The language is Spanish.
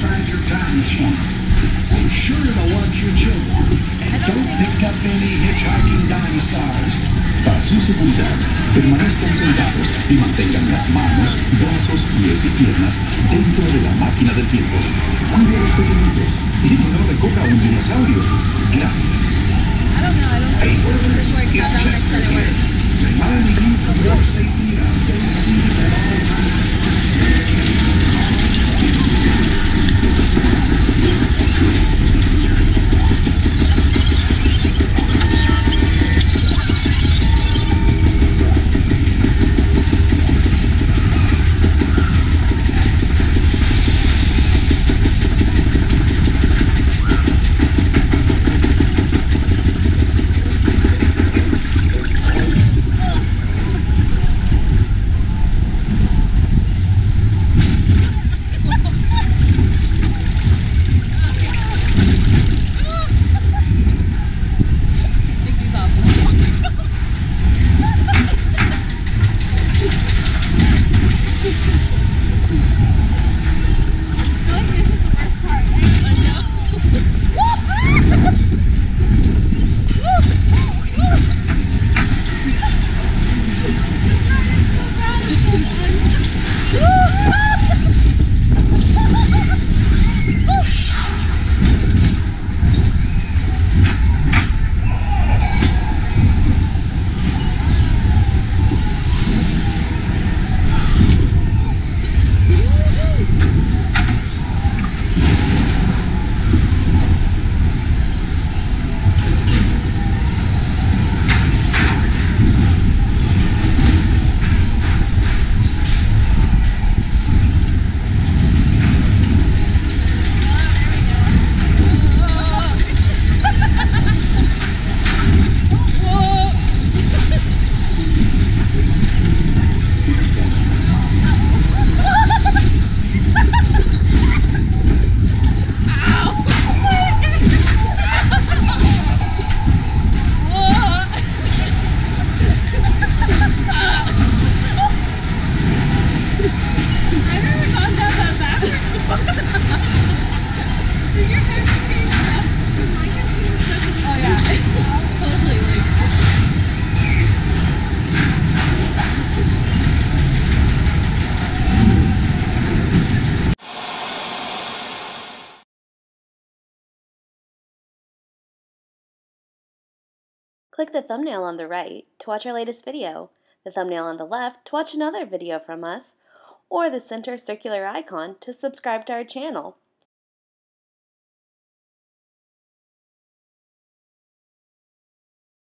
your time this morning. Be sure to watch your children. And don't pick up any hitchhiking dinosaurs. Para su seguridad, permanezcan sentados y mantengan las manos, brazos, pies y piernas dentro de la máquina del tiempo. Cuide a los pequeñitos y no recoja un dinosaurio. Gracias. I don't know. I don't Hey, think it's out Click the thumbnail on the right to watch our latest video, the thumbnail on the left to watch another video from us, or the center circular icon to subscribe to our channel.